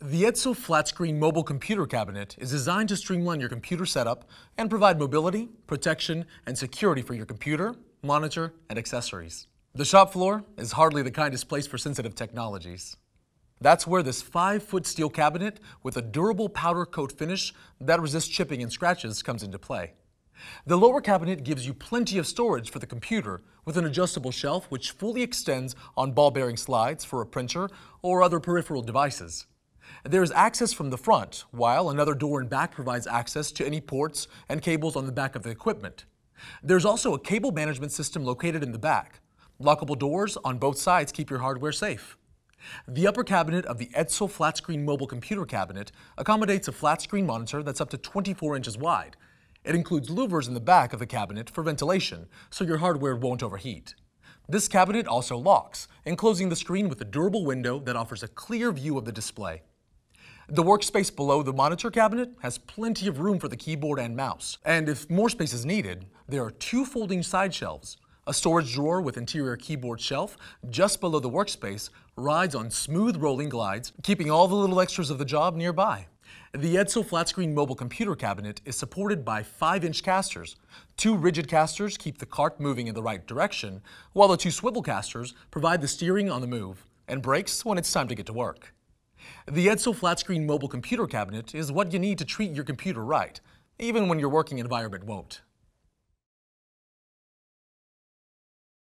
The Edsal flat screen mobile computer cabinet is designed to streamline your computer setup and provide mobility, protection, and security for your computer, monitor, and accessories. The shop floor is hardly the kindest place for sensitive technologies. That's where this 5-foot steel cabinet with a durable powder coat finish that resists chipping and scratches comes into play. The lower cabinet gives you plenty of storage for the computer with an adjustable shelf which fully extends on ball bearing slides for a printer or other peripheral devices. There is access from the front, while another door in back provides access to any ports and cables on the back of the equipment. There's also a cable management system located in the back. Lockable doors on both sides keep your hardware safe. The upper cabinet of the Edsal flat screen mobile computer cabinet accommodates a flat screen monitor that's up to 24 inches wide. It includes louvers in the back of the cabinet for ventilation, so your hardware won't overheat. This cabinet also locks, enclosing the screen with a durable window that offers a clear view of the display. The workspace below the monitor cabinet has plenty of room for the keyboard and mouse. And if more space is needed, there are two folding side shelves. A storage drawer with interior keyboard shelf just below the workspace rides on smooth rolling glides, keeping all the little extras of the job nearby. The Edsal flat screen mobile computer cabinet is supported by 5-inch casters. Two rigid casters keep the cart moving in the right direction, while the two swivel casters provide the steering on the move and brakes when it's time to get to work. The Edsal flat screen mobile computer cabinet is what you need to treat your computer right, even when your working environment won't.